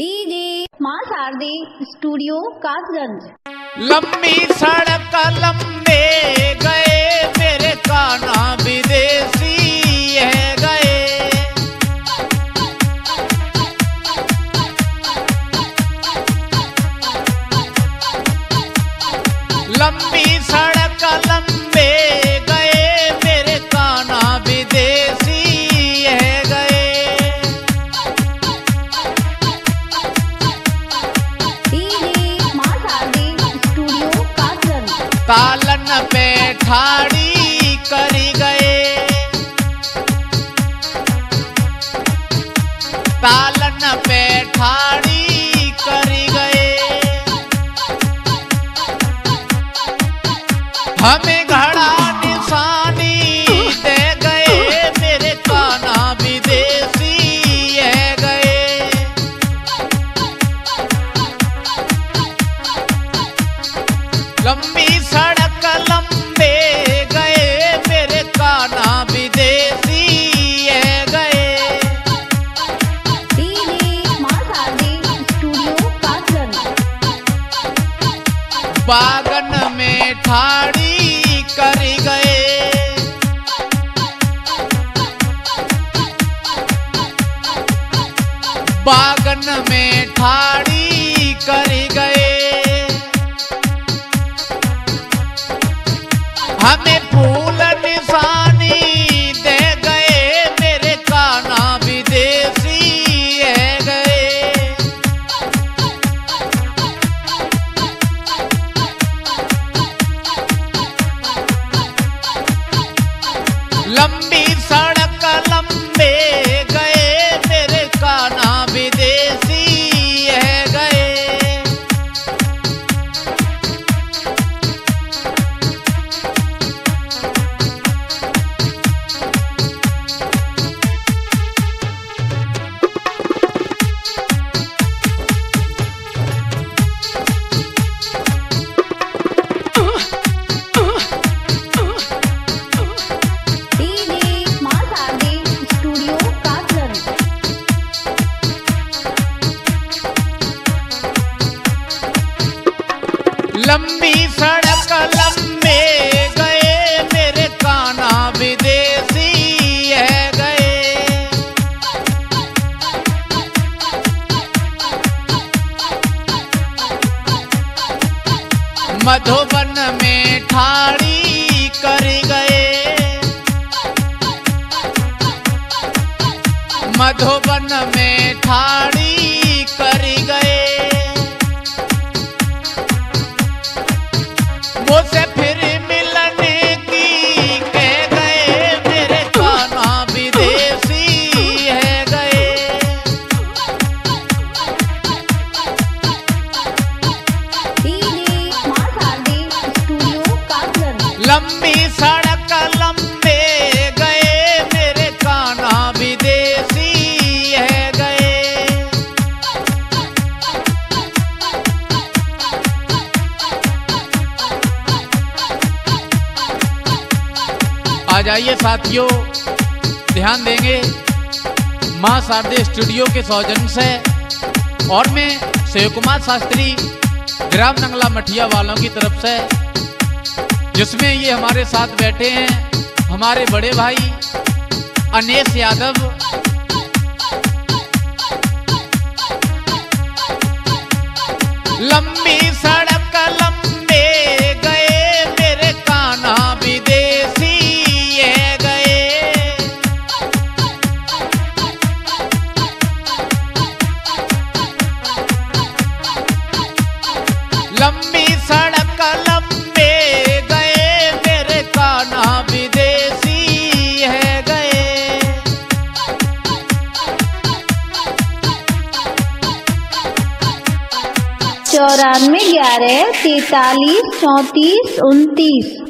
DJ माँ शारदी studio Kasganj. लंबी सड़क लंबे गए मेरे काना तालन पे खाड़ी करी गए। तालन पे खाड़ी करी गए। हमें घड़ा बागन में ठाड़ी कर गए। बागन में ठाड़ी कर गए। हमें लंबी सड़क लंबी सड़क लंबे गए, मेरे काना विदेशी है गए। मधुबन में ठाड़ी कर गए। मधुबन में ठाड़ी मुझसे फिर मिलने की कह गए मेरे विदेशी है गए। लंबी सड़क आ जाइए साथियों, ध्यान देंगे, माँ शारदे स्टूडियो के सौजन्य से, और मैं शिव कुमार शास्त्री, ग्राम नंगला मठिया वालों की तरफ़ से, जिसमें ये हमारे साथ बैठे हैं, हमारे बड़े भाई, अनेश यादव। लंबी सड़क लंबी सड़क लंबे गए मेरे काना विदेशी है गए। चौरानवे ग्यारह तैतालीस चौंतीस उनतीस।